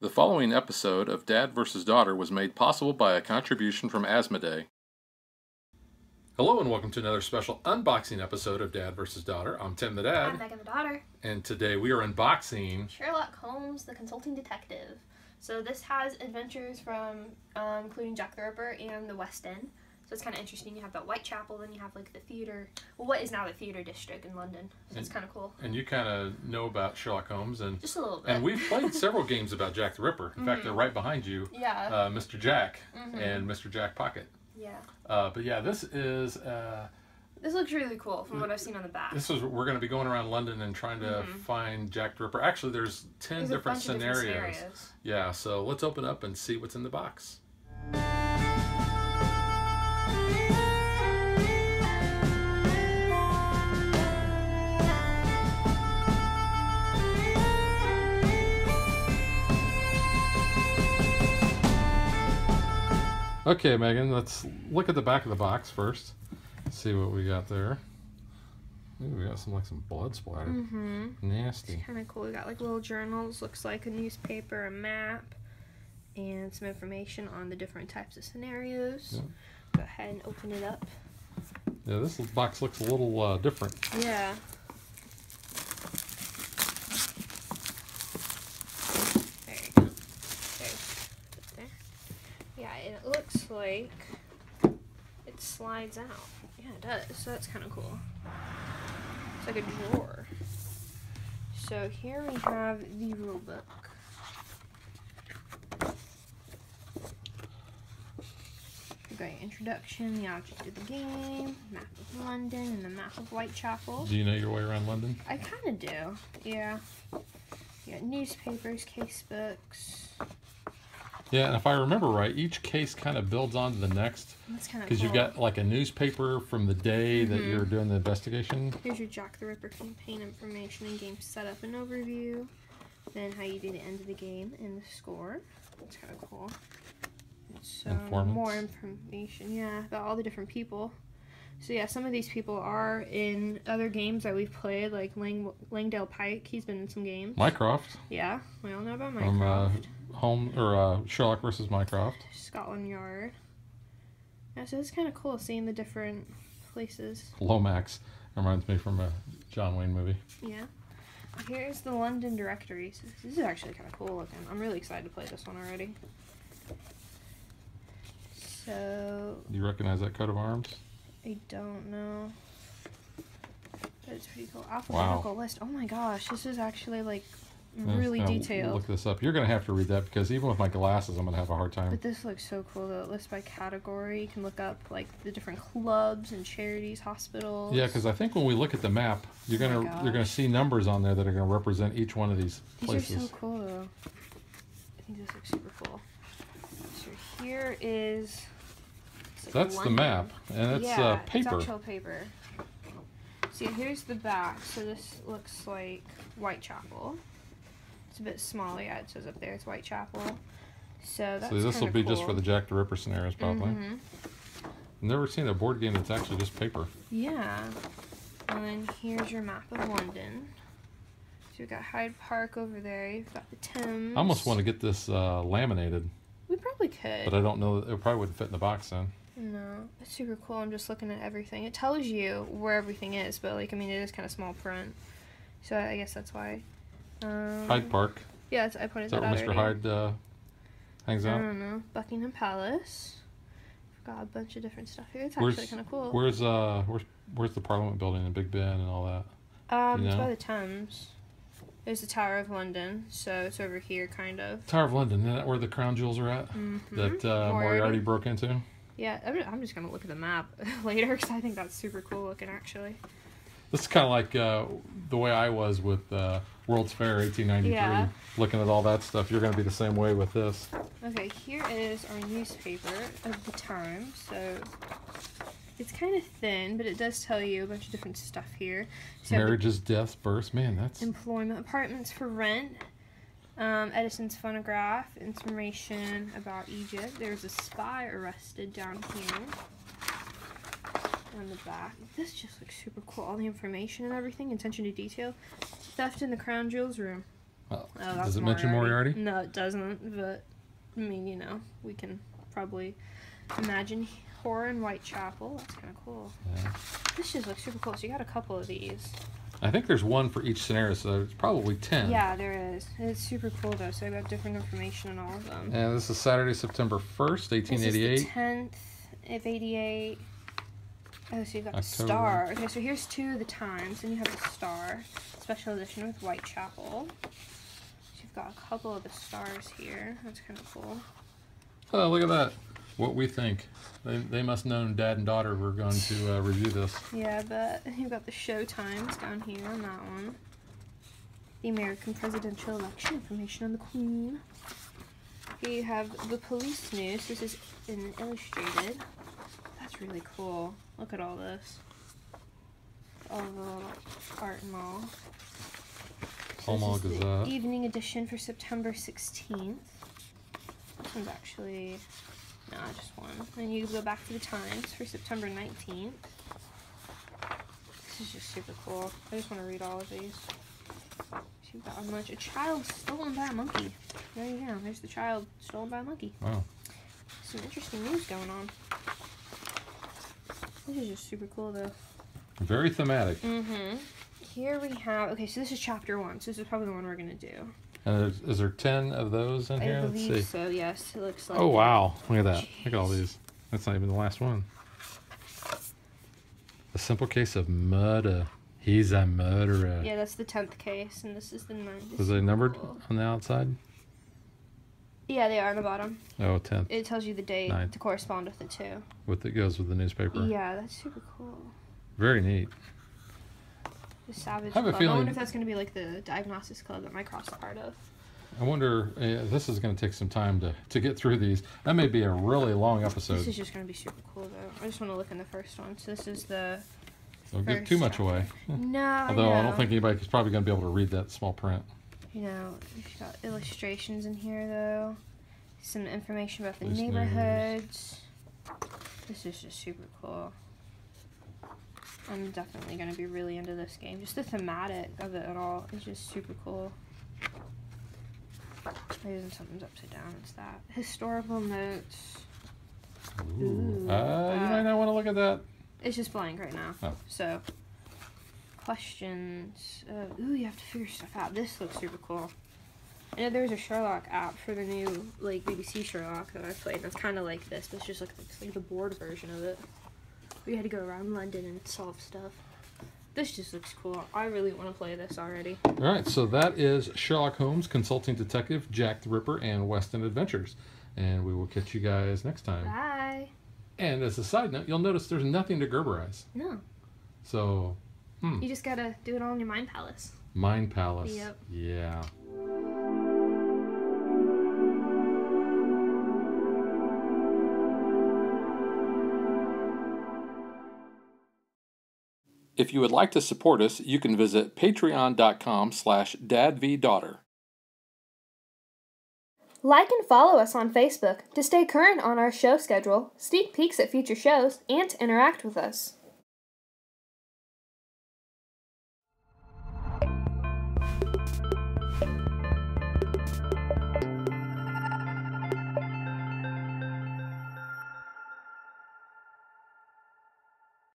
The following episode of Dad vs. Daughter was made possible by a contribution from Asmodee. Hello and welcome to another special unboxing episode of Dad vs. Daughter. I'm Tim the Dad, I'm Megan the daughter. and today we are unboxing. Sherlock Holmes, the consulting detective. So this has adventures from, um, including Jack the Ripper and the West End. So it's kind of interesting. You have that Whitechapel, then you have like the theater, well, what is now the theater district in London. So it's kind of cool. And you kind of know about Sherlock Holmes, and Just a little bit. and we've played several games about Jack the Ripper. In fact, Mhm. they're right behind you, yeah. uh, Mr. Jack Mhm. and Mr. Jack Pocket. yeah. Uh, but yeah, this is uh, This looks really cool from what I've seen on the back. this is we're going to be going around London and trying to Mhm. find Jack the Ripper. Actually, there's ten There's different scenarios. Different scenarios. Yeah, so let's open up and see what's in the box. Okay, Megan, let's look at the back of the box first. See what we got there. Ooh, we got some like some blood splatter. Mm-hmm. Nasty. Kind of cool. We got like little journals, looks like a newspaper, a map, and some information on the different types of scenarios. Yeah. Go ahead and open it up. Yeah, this box looks a little uh, different. Yeah. There you go. There. Put there. Yeah, and it looks like it slides out. Yeah, it does. So that's kind of cool. It's like a drawer. So here we have the rule book. Your introduction, the object of the game, map of London, and the map of Whitechapel. Do you know your way around London? I kind of do, yeah. You got newspapers, case books. Yeah, and if I remember right, each case kind of builds on to the next That's kind of because cool. you've got like a newspaper from the day that Mhm. you're doing the investigation. Here's your Jack the Ripper campaign information and game setup and overview. Then how you do the end of the game and the score. That's kind of cool. So more information, yeah, about all the different people. So yeah, some of these people are in other games that we've played, like Lang- Langdale Pike. He's been in some games. Mycroft Yeah, we all know about from uh, Minecraft. Home or uh, Sherlock versus Mycroft. Scotland Yard. Yeah, so it's kind of cool seeing the different places. Lomax reminds me from a John Wayne movie. Yeah. Here's the London directory. So This is actually kind of cool looking. I'm really excited to play this one already. So, Do you recognize that coat of arms? I don't know. But it's pretty cool. Alphabetical list. Oh my gosh, this is actually like really detailed. Look this up. You're gonna have to read that because even with my glasses, I'm gonna have a hard time. But this looks so cool though. It lists by category. You can look up like the different clubs and charities, hospitals. Yeah, because I think when we look at the map, you're Oh gonna you're gonna see numbers on there that are gonna represent each one of these These places. are so cool though. I think this looks super cool. So here is. That's the map, and it's yeah, uh, paper. It's actual paper. See, here's the back. So this looks like Whitechapel. It's a bit smaller. Yeah, it says up there it's Whitechapel. So that's so this will be just for the Jack the Ripper scenarios, probably. Mm -hmm. I've never seen a board game that's actually just paper. Yeah. And then here's your map of London. So we've got Hyde Park over there. You've got the Thames. I almost want to get this uh, laminated, We probably could. but I don't know. It probably wouldn't fit in the box then. No, it's super cool. I'm just looking at everything. It tells you where everything is, but like I mean, it is kind of small print, so I guess that's why. Um, Hyde Park. Yeah, it's, I pointed Is that that where out Mr. already. Hyde uh, hangs out. I don't know. Buckingham Palace. Got a bunch of different stuff here. It's Where's- actually kind of cool. Where's uh where's where's the Parliament building and Big Ben and all that? um, you it's by the Thames. There's the Tower of London, so it's over here, kind of. Tower of London. Isn't that where the crown jewels are at? Mhm. That uh, Moriarty broke into. Yeah, I'm, I'm just gonna look at the map later because I think that's super cool looking, actually. This is kind of like uh, the way I was with uh, World's Fair 1893, Yeah. looking at all that stuff. You're going to be the same way with this. Okay, here is our newspaper of the time. So it's kind of thin, but it does tell you a bunch of different stuff here. So you have the Marriages, deaths, births. Man, that's employment, apartments for rent, um, Edison's phonograph, information about Egypt. There's a spy arrested down here. On the back. This just looks super cool. All the information and everything, attention to detail. Theft in the crown jewels room. Well, Oh, does it mention Moriarty? No, it doesn't. But I mean, you know, we can probably imagine horror in Whitechapel. That's kind of cool. Yeah. This just looks super cool. So you got a couple of these. I think there's one for each scenario, so there's probably 10. Yeah, there is. It's super cool though. So I got different information on all of them. And this is Saturday, September 1st, 1888. This is 1888. the tenth of eighty-eight. Oh, so you've got the star. Okay, so here's two of the times, and you have the star special edition with Whitechapel. So you've got a couple of the stars here. That's kind of cool. Oh, look at that. What we think. They, they must know dad and daughter were going to uh, review this. Yeah, but you've got the show times down here on that one. The American presidential election information on the Queen. Here you have the police news. This is in illustrated. That's really cool. Look at all this. All the little art and all. So this is the evening edition for September 16th. This one's actually no, just one. Then you go back to the Times for September 19th. This is just super cool. I just want to read all of these. You've got a bunch. A child stolen by a monkey. There you go. There's the child stolen by a monkey. Wow. Some interesting news going on. This is just super cool though. Very thematic. Mm-hmm. Here we have. Okay, so this is chapter one. So this is probably the one we're gonna do. And is there 10 of those in I here? Let's believe see. so. Yes, it looks like. Oh, wow. Look at that. Look at all these. That's not even the last one. A simple case of murder. He's a murderer. Yeah, that's the tenth case, and this is the ninth. Is they numbered on the outside? Yeah, they are on the bottom. Oh, 10th. It tells you the date Nine. to correspond with the two. With it goes with the newspaper. Yeah, that's super cool. Very neat. The Savage I have a Club. I wonder if that's going to be like the Diogenes Club that Mycroft is part of. I wonder, uh, this is going to take some time to, to get through these. That may be a really long episode. This is just going to be super cool, though. I just want to look in the first one. So this is the. Don't give too much away. No, I Although I know. don't think anybody's probably going to be able to read that small print. You know, you've got illustrations in here, though. Some information about the news. neighborhoods. This is just super cool. I'm definitely going to be really into this game. Just the thematic of it at all is just super cool. Reason something's upside down, it's that. Historical notes. Ooh. Ooh, uh, you might not want to look at that. It's just blank right now. Oh. So, questions. Uh, ooh, you have to figure stuff out. This looks super cool. I know there's a Sherlock app for the new like BBC Sherlock that I played. That's kind of like this, but it's just like it's like the board version of it. We had to go around London and solve stuff. This just looks cool. I really want to play this already. All right, so that is Sherlock Holmes, Consulting Detective, Jack the Ripper, and West End Adventures. And we will catch you guys next time. Bye. And as a side note, you'll notice there's nothing to Gerberize. No, So, hmm, you just gotta do it all in your mind palace. Mind Palace. Yep. Yeah. If you would like to support us, you can visit patreon.com slash dadvdaughter. Like and follow us on Facebook to stay current on our show schedule, sneak peeks at future shows, and to interact with us.